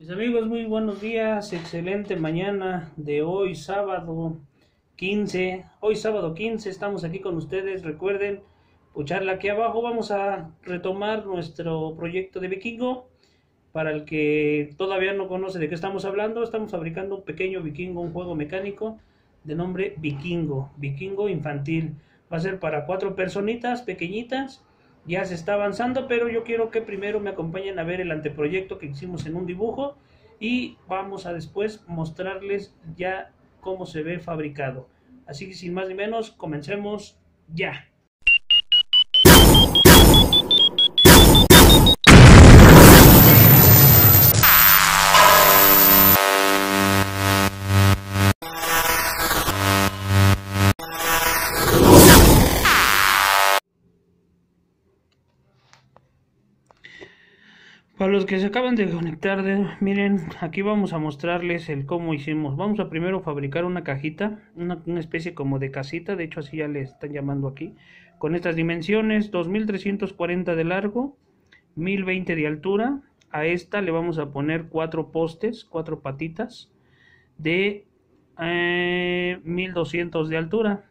Mis amigos, muy buenos días, excelente mañana de hoy, sábado 15. Hoy sábado 15 estamos aquí con ustedes. Recuerden pucharla aquí abajo. Vamos a retomar nuestro proyecto de vikingo. Para el que todavía no conoce de qué estamos hablando, estamos fabricando un pequeño vikingo, un juego mecánico de nombre vikingo, vikingo infantil. Va a ser para cuatro personitas pequeñitas ya se está avanzando, pero yo quiero que primero me acompañen a ver el anteproyecto que hicimos en un dibujo y vamos a después mostrarles ya cómo se ve fabricado. Así que sin más ni menos, comencemos ya. Para los que se acaban de conectar, miren, aquí vamos a mostrarles el cómo hicimos. Vamos a primero fabricar una cajita, una, especie como de casita, de hecho así ya le están llamando aquí, con estas dimensiones, 2340 de largo, 1020 de altura. A esta le vamos a poner cuatro postes, cuatro patitas de 1200 eh, de altura.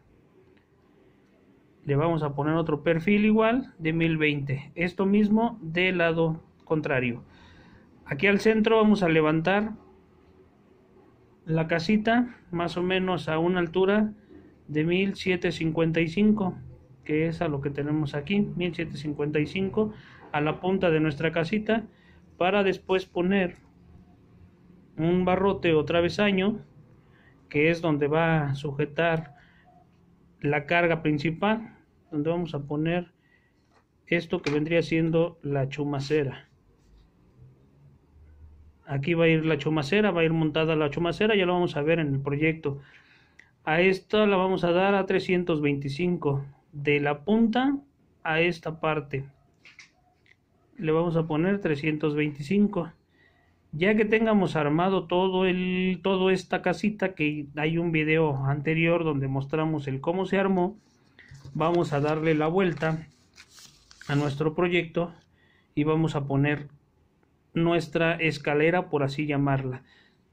Le vamos a poner otro perfil igual de 1020. Esto mismo de lado contrario. Aquí al centro vamos a levantar la casita más o menos a una altura de 1755 que es a lo que tenemos aquí 1755 a la punta de nuestra casita para después poner un barrote o travesaño que es donde va a sujetar la carga principal donde vamos a poner esto que vendría siendo la chumacera Aquí va a ir la chumacera, va a ir montada la chumacera, ya lo vamos a ver en el proyecto. A esta la vamos a dar a 325 de la punta a esta parte. Le vamos a poner 325. Ya que tengamos armado todo el todo esta casita que hay un video anterior donde mostramos el cómo se armó, vamos a darle la vuelta a nuestro proyecto y vamos a poner nuestra escalera, por así llamarla.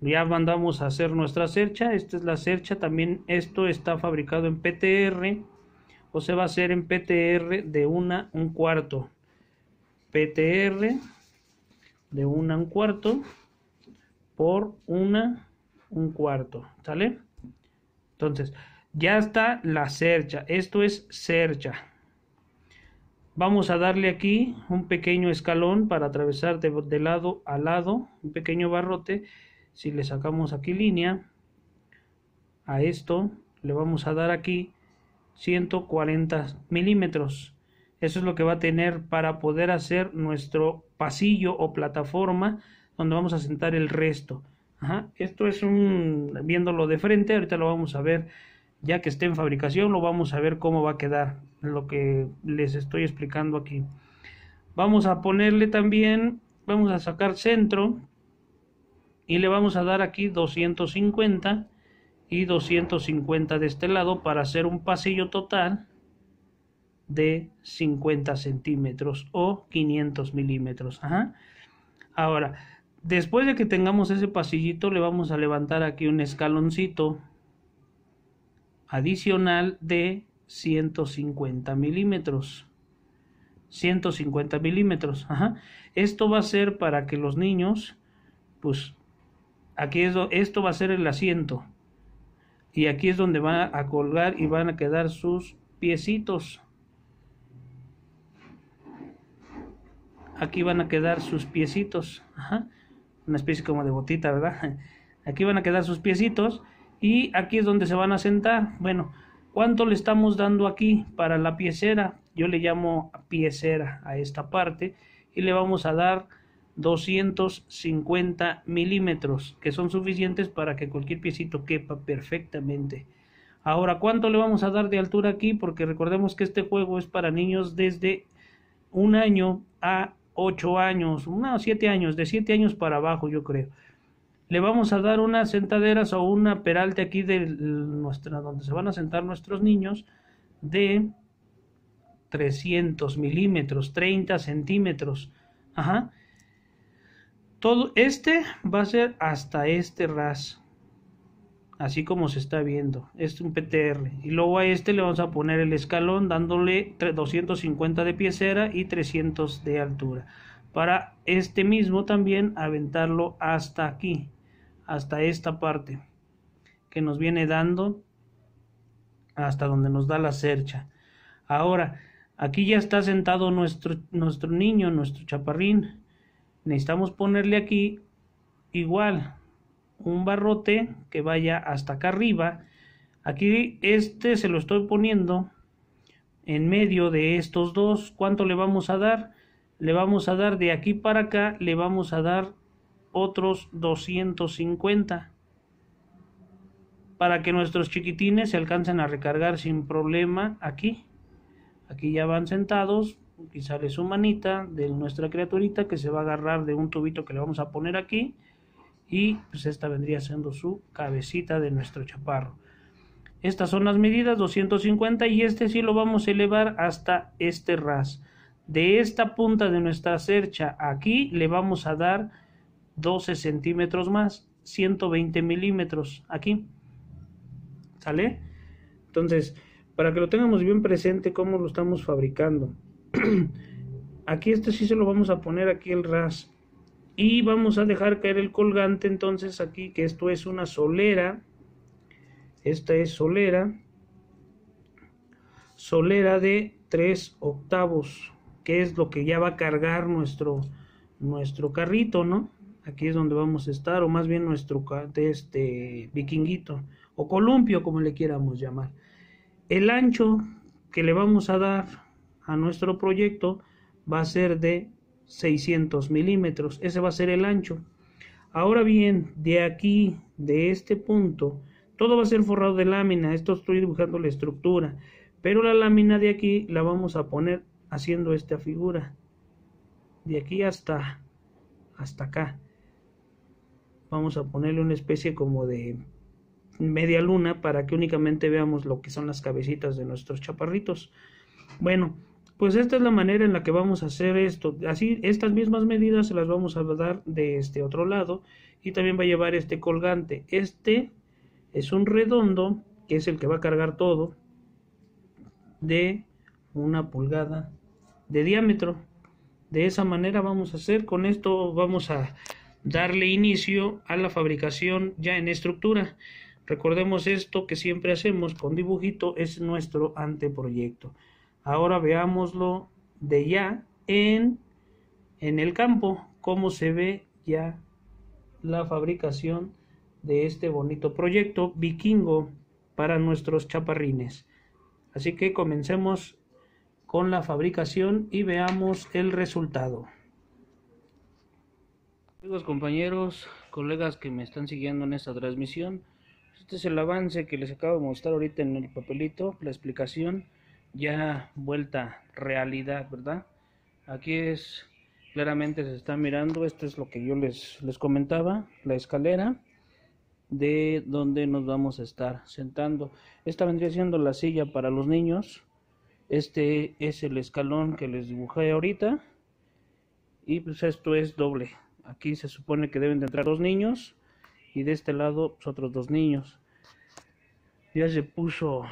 Ya mandamos a hacer nuestra cercha, esta es la cercha, también esto está fabricado en PTR, o se va a hacer en PTR de una un cuarto. PTR de una un cuarto por una un cuarto, ¿sale? Entonces, ya está la cercha, esto es cercha. Vamos a darle aquí un pequeño escalón para atravesar de, lado a lado, un pequeño barrote. Si le sacamos aquí línea a esto, le vamos a dar aquí 140 milímetros. Eso es lo que va a tener para poder hacer nuestro pasillo o plataforma donde vamos a sentar el resto. Esto es un, viéndolo de frente, ahorita lo vamos a ver ya que esté en fabricación, lo vamos a ver cómo va a quedar lo que les estoy explicando aquí. Vamos a ponerle también, vamos a sacar centro y le vamos a dar aquí 250 y 250 de este lado para hacer un pasillo total de 50 centímetros o 500 milímetros. Ahora, después de que tengamos ese pasillito, le vamos a levantar aquí un escaloncito adicional de 150 milímetros. 150 milímetros. Esto va a ser para que los niños, pues, aquí es, esto va a ser el asiento. Y aquí es donde van a colgar y van a quedar sus piecitos. Aquí van a quedar sus piecitos. Una especie como de botita, ¿verdad? Aquí van a quedar sus piecitos. Y aquí es donde se van a sentar. Bueno, ¿Cuánto le estamos dando aquí para la piecera? Yo le llamo piecera a esta parte y le vamos a dar 250 milímetros que son suficientes para que cualquier piecito quepa perfectamente. Ahora, ¿cuánto le vamos a dar de altura aquí? Porque recordemos que este juego es para niños desde un año a 8 años, no, 7 años, de 7 años para abajo yo creo le vamos a dar unas sentaderas o una peralte aquí de nuestra, donde se van a sentar nuestros niños de 300 milímetros, 30 centímetros. Ajá. todo este va a ser hasta este ras así como se está viendo es un PTR y luego a este le vamos a poner el escalón dándole 250 de piecera y 300 de altura para este mismo también aventarlo hasta aquí hasta esta parte que nos viene dando hasta donde nos da la cercha. Ahora aquí ya está sentado nuestro nuestro niño nuestro chaparrín. Necesitamos ponerle aquí igual un barrote que vaya hasta acá arriba. Aquí este se lo estoy poniendo en medio de estos dos. Cuánto le vamos a dar le vamos a dar de aquí para acá le vamos a dar otros 250 para que nuestros chiquitines se alcancen a recargar sin problema aquí. Aquí ya van sentados aquí sale su manita de nuestra criaturita que se va a agarrar de un tubito que le vamos a poner aquí. Y pues esta vendría siendo su cabecita de nuestro chaparro. Estas son las medidas 250 y este sí lo vamos a elevar hasta este ras. De esta punta de nuestra cercha aquí le vamos a dar 12 centímetros más 120 milímetros aquí. Sale entonces para que lo tengamos bien presente cómo lo estamos fabricando aquí este sí se lo vamos a poner aquí el ras. Y vamos a dejar caer el colgante entonces aquí que esto es una solera. Esta es solera. Solera de 3 octavos que es lo que ya va a cargar nuestro nuestro carrito no aquí es donde vamos a estar o más bien nuestro este vikinguito o columpio como le quieramos llamar el ancho que le vamos a dar a nuestro proyecto va a ser de 600 milímetros. Ese va a ser el ancho. Ahora bien, de aquí, de este punto, todo va a ser forrado de lámina. Esto estoy dibujando la estructura. Pero la lámina de aquí la vamos a poner haciendo esta figura. De aquí hasta, hasta acá. Vamos a ponerle una especie como de media luna para que únicamente veamos lo que son las cabecitas de nuestros chaparritos. Bueno, pues esta es la manera en la que vamos a hacer esto. Así, estas mismas medidas se las vamos a dar de este otro lado y también va a llevar este colgante. Este es un redondo, que es el que va a cargar todo, de una pulgada de diámetro. De esa manera vamos a hacer, con esto vamos a darle inicio a la fabricación ya en estructura. Recordemos esto que siempre hacemos con dibujito, es nuestro anteproyecto. Ahora veámoslo de ya en, en el campo, cómo se ve ya la fabricación de este bonito proyecto vikingo para nuestros chaparrines. Así que comencemos con la fabricación y veamos el resultado. Amigos, compañeros, colegas que me están siguiendo en esta transmisión, este es el avance que les acabo de mostrar ahorita en el papelito, la explicación ya vuelta realidad, ¿verdad? Aquí es, claramente se está mirando, esto es lo que yo les, les comentaba, la escalera de donde nos vamos a estar sentando. Esta vendría siendo la silla para los niños. Este es el escalón que les dibujé ahorita. Y pues esto es doble. Aquí se supone que deben de entrar dos niños. Y de este lado pues, otros dos niños. Ya se puso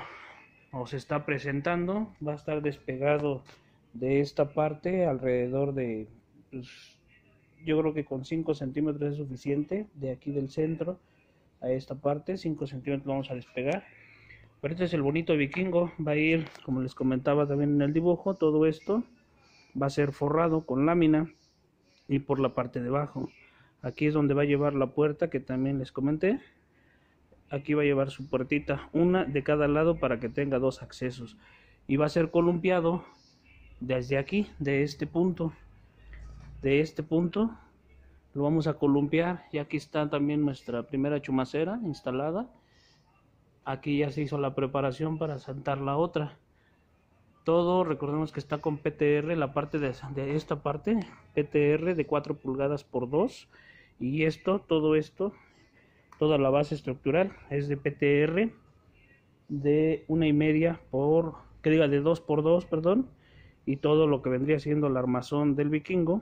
o se está presentando, va a estar despegado de esta parte alrededor de, pues, yo creo que con 5 centímetros es suficiente, de aquí del centro a esta parte, 5 centímetros vamos a despegar. Pero este es el bonito vikingo, va a ir, como les comentaba también en el dibujo, todo esto va a ser forrado con lámina y por la parte de abajo. Aquí es donde va a llevar la puerta que también les comenté aquí va a llevar su puertita, una de cada lado para que tenga dos accesos. Y va a ser columpiado desde aquí, de este punto. De este punto lo vamos a columpiar y aquí está también nuestra primera chumacera instalada. Aquí ya se hizo la preparación para saltar la otra. Todo, recordemos que está con PTR, la parte de, esta parte, PTR de 4 pulgadas por 2. Y esto, todo esto toda la base estructural es de PTR de una y media por que diga de 2 por 2 perdón y todo lo que vendría siendo el armazón del vikingo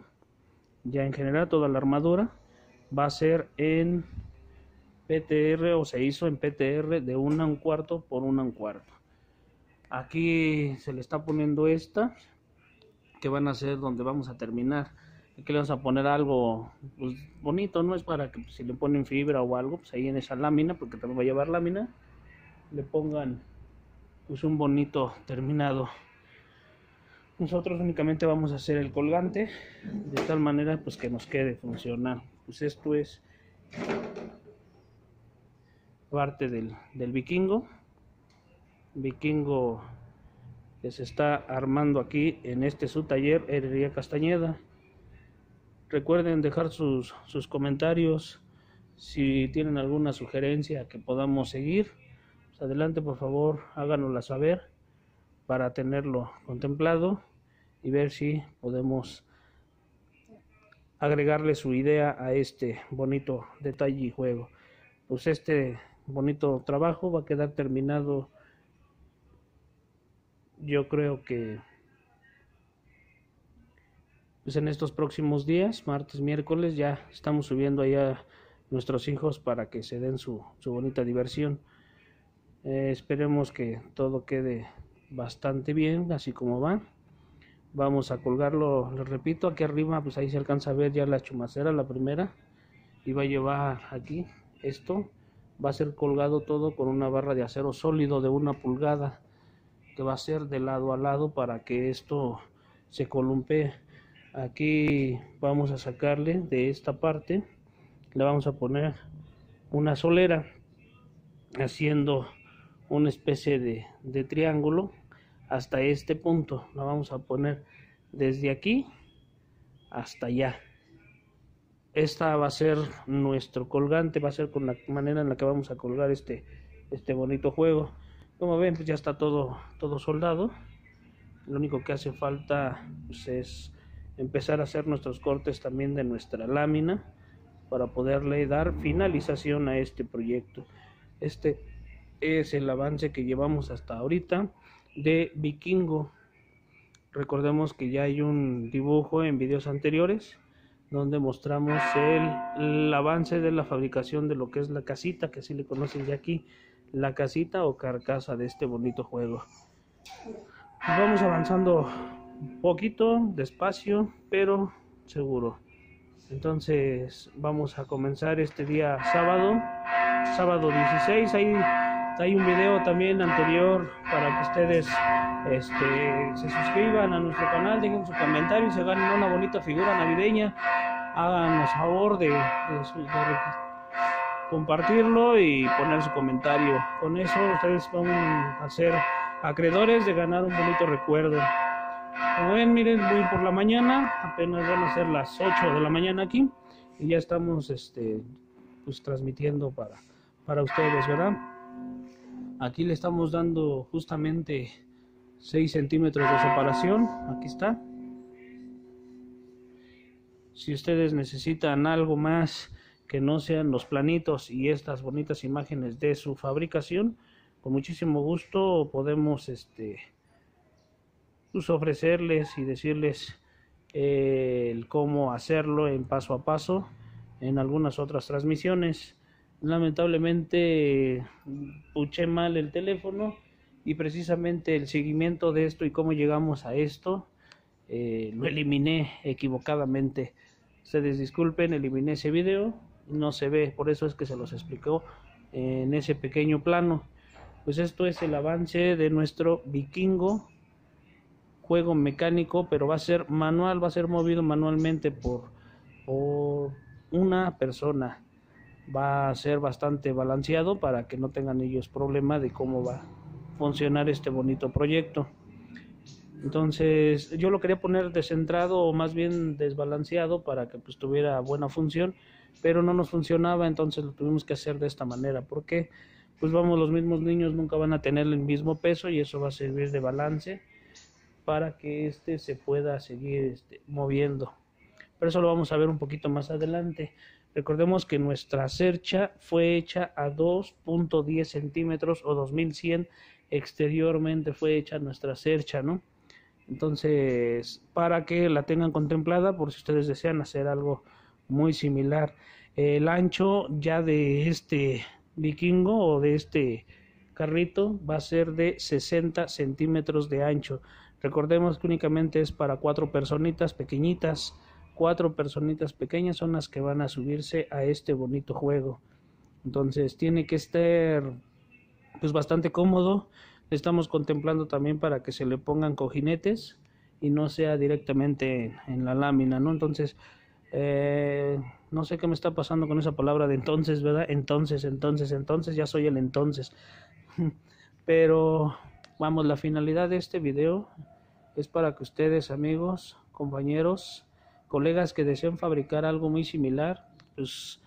ya en general toda la armadura va a ser en PTR o se hizo en PTR de una un cuarto por una un cuarto aquí se le está poniendo esta que van a ser donde vamos a terminar. Aquí le vamos a poner algo pues, bonito no es para que pues, si le ponen fibra o algo pues ahí en esa lámina porque también va a llevar lámina le pongan pues un bonito terminado. Nosotros únicamente vamos a hacer el colgante de tal manera pues que nos quede funcional. Pues esto es parte del, del vikingo vikingo que se está armando aquí en este su taller Herrería Castañeda recuerden dejar sus, sus comentarios si tienen alguna sugerencia que podamos seguir pues adelante por favor háganosla saber para tenerlo contemplado y ver si podemos agregarle su idea a este bonito detalle y juego. Pues este bonito trabajo va a quedar terminado yo creo que pues en estos próximos días, martes, miércoles, ya estamos subiendo allá nuestros hijos para que se den su, su bonita diversión. Eh, esperemos que todo quede bastante bien, así como va. Vamos a colgarlo, les repito, aquí arriba pues ahí se alcanza a ver ya la chumacera, la primera y va a llevar aquí esto, va a ser colgado todo con una barra de acero sólido de una pulgada va a ser de lado a lado para que esto se columpee aquí vamos a sacarle de esta parte le vamos a poner una solera haciendo una especie de, de triángulo hasta este punto. La vamos a poner desde aquí hasta allá. Esta va a ser nuestro colgante, va a ser con la manera en la que vamos a colgar este, este bonito juego. Como ven, pues ya está todo, todo soldado. Lo único que hace falta pues, es empezar a hacer nuestros cortes también de nuestra lámina para poderle dar finalización a este proyecto. Este es el avance que llevamos hasta ahorita de Vikingo. Recordemos que ya hay un dibujo en videos anteriores donde mostramos el, avance de la fabricación de lo que es la casita, que así le conocen ya aquí, la casita o carcasa de este bonito juego. Vamos avanzando un poquito, despacio, pero seguro. Entonces vamos a comenzar este día sábado, sábado 16, ahí hay un video también anterior para que ustedes este, se suscriban a nuestro canal, dejen su comentario y se ganen una bonita figura navideña. Háganos favor de, compartirlo y poner su comentario. Con eso ustedes van a ser acreedores de ganar un bonito recuerdo. Como ven, miren, voy por la mañana, apenas van a ser las 8 de la mañana aquí y ya estamos este, pues, transmitiendo para, para ustedes, ¿verdad? Aquí le estamos dando justamente 6 centímetros de separación. Aquí está. Si ustedes necesitan algo más que no sean los planitos y estas bonitas imágenes de su fabricación, con muchísimo gusto podemos este pues, ofrecerles y decirles eh, cómo hacerlo en paso a paso en algunas otras transmisiones lamentablemente puché mal el teléfono y precisamente el seguimiento de esto y cómo llegamos a esto eh, lo eliminé equivocadamente. Ustedes disculpen, eliminé ese video, no se ve, por eso es que se los explicó en ese pequeño plano. Pues esto es el avance de nuestro vikingo juego mecánico, pero va a ser manual, va a ser movido manualmente por, por una persona va a ser bastante balanceado para que no tengan ellos problema de cómo va a funcionar este bonito proyecto. Entonces yo lo quería poner descentrado o más bien desbalanceado para que pues tuviera buena función, pero no nos funcionaba, entonces lo tuvimos que hacer de esta manera, porque pues vamos, los mismos niños nunca van a tener el mismo peso y eso va a servir de balance para que este se pueda seguir este, moviendo. Pero eso lo vamos a ver un poquito más adelante. Recordemos que nuestra cercha fue hecha a 2.10 centímetros o 2100 exteriormente fue hecha nuestra cercha, ¿no? Entonces, para que la tengan contemplada por si ustedes desean hacer algo muy similar. El ancho ya de este vikingo o de este carrito va a ser de 60 centímetros de ancho. Recordemos que únicamente es para cuatro personitas pequeñitas. Cuatro personitas pequeñas son las que van a subirse a este bonito juego. Entonces tiene que estar pues bastante cómodo. Estamos contemplando también para que se le pongan cojinetes y no sea directamente en, la lámina, ¿no? Entonces, eh, no sé qué me está pasando con esa palabra de entonces, ¿verdad? Entonces, entonces, entonces, ya soy el entonces. Pero, vamos, la finalidad de este video es para que ustedes, amigos, compañeros, colegas que deseen fabricar algo muy similar, pues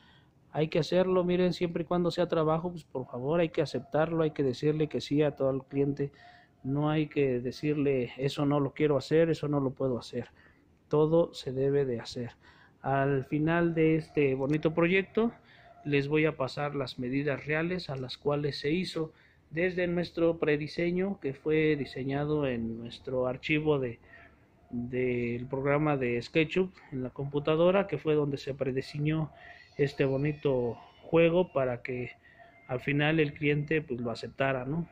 hay que hacerlo, miren, siempre y cuando sea trabajo, pues por favor hay que aceptarlo, hay que decirle que sí a todo el cliente, no hay que decirle eso no lo quiero hacer, eso no lo puedo hacer, todo se debe de hacer. Al final de este bonito proyecto les voy a pasar las medidas reales a las cuales se hizo desde nuestro prediseño que fue diseñado en nuestro archivo de del programa de SketchUp en la computadora que fue donde se prediseñó este bonito juego para que al final el cliente pues lo aceptara, ¿no?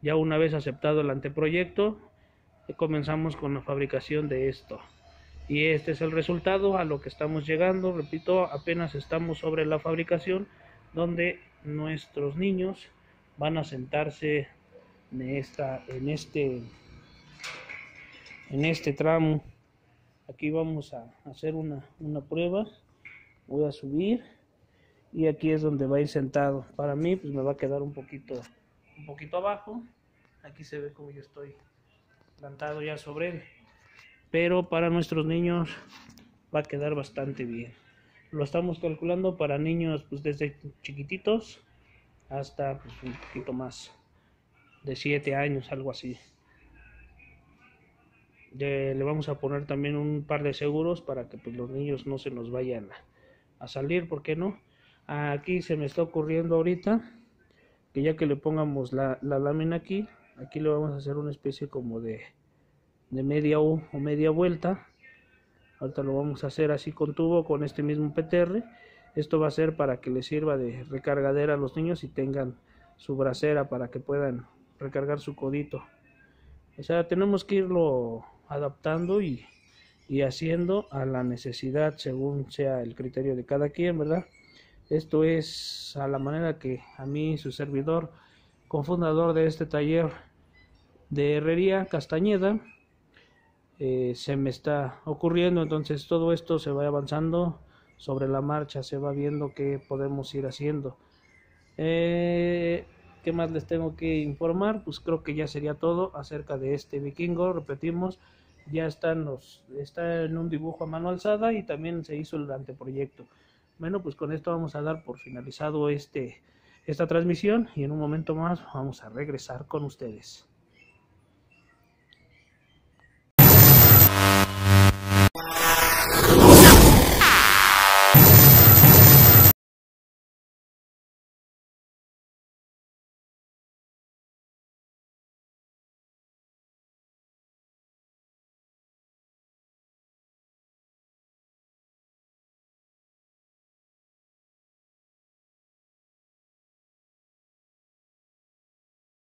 Ya una vez aceptado el anteproyecto, comenzamos con la fabricación de esto. Y este es el resultado a lo que estamos llegando. Repito, apenas estamos sobre la fabricación donde nuestros niños van a sentarse en esta en este en este tramo. Aquí vamos a hacer una, una prueba voy a subir y aquí es donde va a ir sentado para mí pues me va a quedar un poquito un poquito abajo aquí se ve como yo estoy plantado ya sobre él pero para nuestros niños va a quedar bastante bien lo estamos calculando para niños pues desde chiquititos hasta pues, un poquito más de 7 años algo así le vamos a poner también un par de seguros para que pues, los niños no se nos vayan a a salir, ¿por qué no? Aquí se me está ocurriendo ahorita que ya que le pongamos la, lámina aquí, aquí le vamos a hacer una especie como de, de media U o media vuelta. Ahorita lo vamos a hacer así con tubo, con este mismo PTR. Esto va a ser para que les sirva de recargadera a los niños y tengan su bracera para que puedan recargar su codito. O sea, tenemos que irlo adaptando y y haciendo a la necesidad según sea el criterio de cada quien, ¿verdad? Esto es a la manera que a mí, su servidor, cofundador de este taller de herrería Castañeda, eh, se me está ocurriendo, entonces todo esto se va avanzando sobre la marcha, se va viendo qué podemos ir haciendo. Eh, ¿Qué más les tengo que informar? Pues creo que ya sería todo acerca de este vikingo, repetimos, ya está en un dibujo a mano alzada y también se hizo el anteproyecto. Bueno, pues con esto vamos a dar por finalizado este, esta transmisión y en un momento más vamos a regresar con ustedes.